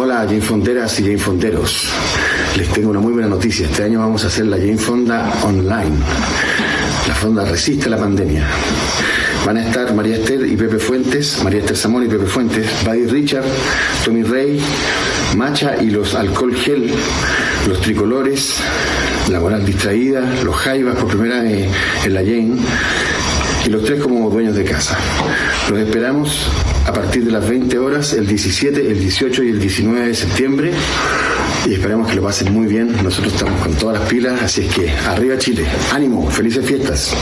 Hola, Jane Fonderas y Jane Fonderos. Les tengo una muy buena noticia. Este año vamos a hacer la Jane Fonda online. La Fonda resiste la pandemia. Van a estar María Esther y Pepe Fuentes, María Esther Samón y Pepe Fuentes, Buddy Richard, Tommy Rey, Macha y los Alcohol Gel, los Tricolores, La Moral Distraída, los Jaivas por primera vez en la Jane y los tres como dueños de casa. Los esperamos a partir de las 20 horas el 17, el 18 y el 19 de septiembre y esperamos que lo pasen muy bien. Nosotros estamos con todas las pilas, así es que arriba Chile, ánimo, felices fiestas.